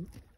Mm-hmm.